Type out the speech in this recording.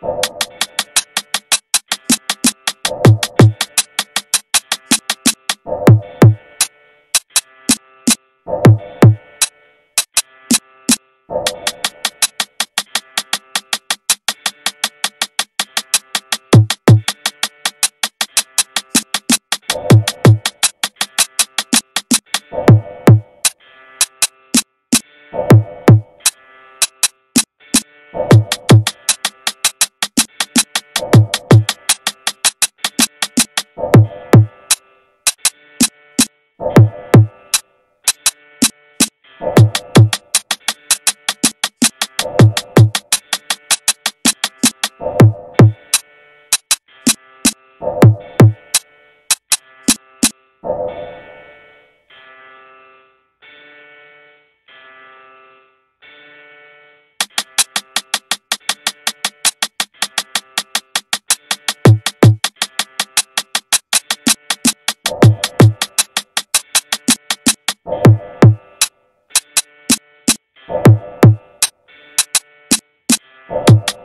you Thank